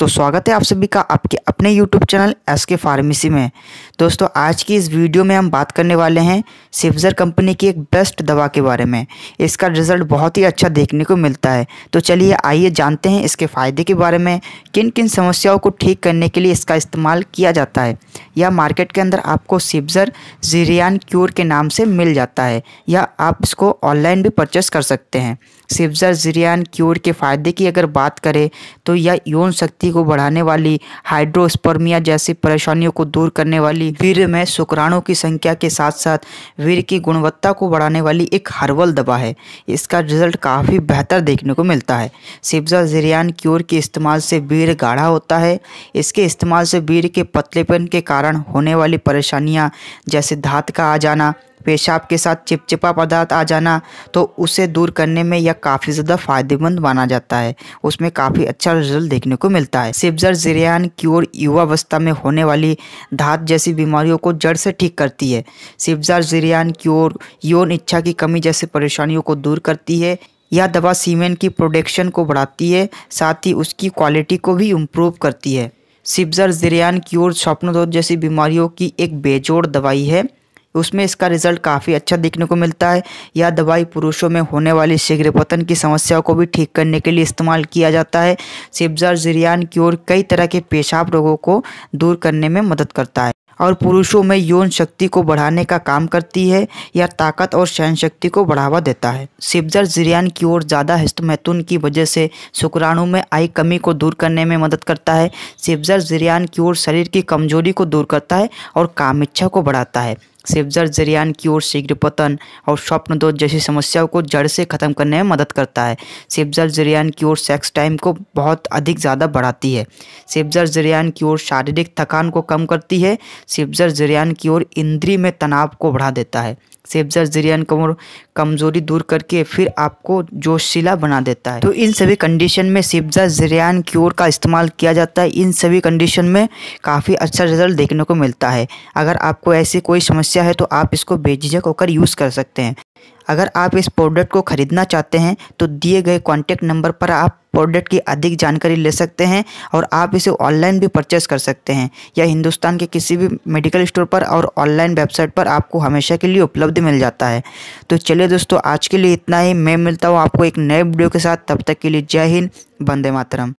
तो स्वागत है आप सभी का आपके अपने YouTube channel S K pharmacy में। दोस्तों, आज की इस वीडियो में हम बात करने वाले हैं सिफ्जर कंपनी की एक बेस्ट दवा के बारे में। इसका रिज़ल्ट बहुत ही अच्छा देखने को मिलता है। तो चलिए आइए जानते हैं इसके फ़ायदे के बारे में किन किन समस्याओं को ठीक करने के लिए इसका इस्तेमाल किया जाता है, या मार्केट के अंदर आपको सिफ्जर जीरियान क्यूर के नाम से मिल जाता है, या आप इसको ऑनलाइन भी परचेस कर सकते हैं। सिफ्जर जीरियान क्यूर के फ़ायदे की अगर बात करें तो यह यौन शक्ति को बढ़ाने वाली हाइड्रोस्पर्मिया जैसी परेशानियों को दूर करने वाली वीर में शुक्राणु की संख्या के साथ साथ वीर की गुणवत्ता को बढ़ाने वाली एक हर्बल दवा है। इसका रिज़ल्ट काफ़ी बेहतर देखने को मिलता है। सिब्जा जिरियान क्योर के इस्तेमाल से वीर गाढ़ा होता है। इसके इस्तेमाल से वीर के पतलेपन के कारण होने वाली परेशानियाँ जैसे धात का आ जाना पेशाब के साथ चिपचिपा पदार्थ आ जाना तो उसे दूर करने में यह काफ़ी ज़्यादा फ़ायदेमंद माना जाता है। उसमें काफ़ी अच्छा रिज़ल्ट देखने को मिलता है। सिब्जर जिरियान ओर युवावस्था में होने वाली धात जैसी बीमारियों को जड़ से ठीक करती है। सिब्जर जिरियान ओर यौन इच्छा की कमी जैसी परेशानियों को दूर करती है। यह दवा सीमेंट की प्रोडक्शन को बढ़ाती है, साथ ही उसकी क्वालिटी को भी इम्प्रूव करती है। सिब्जर जिरियान क्योर स्वप्नदोष जैसी बीमारियों की एक बेजोड़ दवाई है। उसमें इसका रिज़ल्ट काफ़ी अच्छा देखने को मिलता है। यह दवाई पुरुषों में होने वाली शीघ्र पतन की समस्याओं को भी ठीक करने के लिए इस्तेमाल किया जाता है। सिब्जर, जिरियान ओर कई तरह के पेशाब रोगों को दूर करने में मदद करता है और पुरुषों में यौन शक्ति को बढ़ाने का काम करती है या ताकत और सहन शक्ति को बढ़ावा देता है। सिब्जर, जिरियान की ओर ज़्यादा हिस्तमैथुन की वजह से शुक्राणु में आई कमी को दूर करने में मदद करता है। सिब्जर, जिरियान की ओर शरीर की कमज़ोरी को दूर करता है और काम इच्छा को बढ़ाता है। सिब्जर जरियान की ओर शीघ्र पतन और स्वप्न दोष जैसी समस्याओं को जड़ से ख़त्म करने में मदद करता है। सेफजर जरियान की ओर सेक्स टाइम को बहुत अधिक ज़्यादा बढ़ाती है। सेफजर जरियान की ओर शारीरिक थकान को कम करती है। सेफजर जरियान की ओर इंद्री में तनाव को बढ़ा देता है। सेब्जर जरियान कमर कमज़ोरी दूर करके फिर आपको जोशीला बना देता है। तो इन सभी कंडीशन में सेब्जा जरियान क्योर का इस्तेमाल किया जाता है। इन सभी कंडीशन में काफ़ी अच्छा रिज़ल्ट देखने को मिलता है। अगर आपको ऐसी कोई समस्या है तो आप इसको बेझिझक होकर यूज़ कर सकते हैं। अगर आप इस प्रोडक्ट को ख़रीदना चाहते हैं तो दिए गए कॉन्टैक्ट नंबर पर आप प्रोडक्ट की अधिक जानकारी ले सकते हैं और आप इसे ऑनलाइन भी परचेस कर सकते हैं। या हिंदुस्तान के किसी भी मेडिकल स्टोर पर और ऑनलाइन वेबसाइट पर आपको हमेशा के लिए उपलब्ध मिल जाता है। तो चलिए दोस्तों, आज के लिए इतना ही। मैं मिलता हूँ आपको एक नए वीडियो के साथ। तब तक के लिए जय हिंद, वंदे मातरम।